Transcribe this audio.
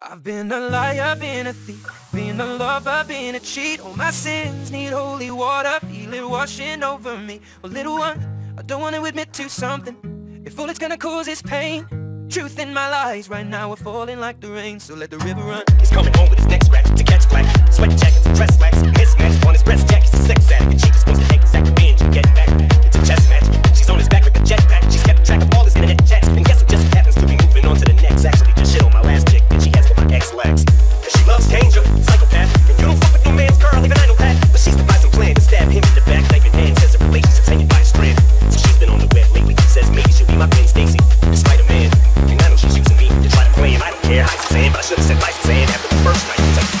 I've been a liar, been a thief, been a lover, been a cheat. All my sins need holy water, feel it washing over me. Well, little one, I don't want to admit to something. If all it's gonna cause is pain, truth in my lies right now are falling like the rain. So let the river run. It's coming home with his next scratch. life, saying happy first night.